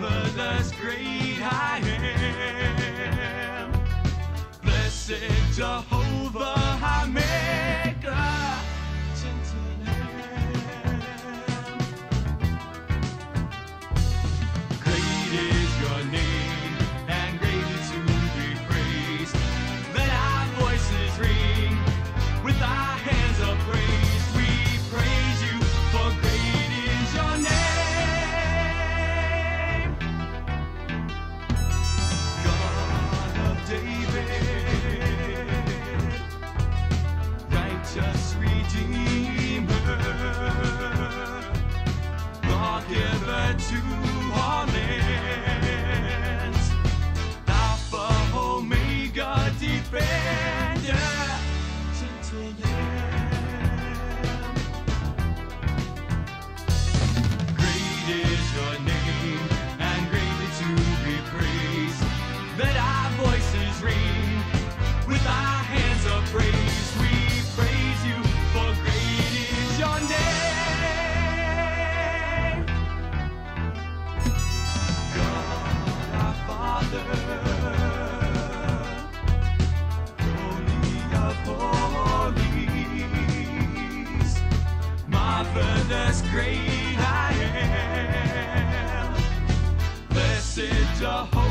marvelous great I am. Blessed Jehovah. Lawgiver great I am. Blessed Jehovah.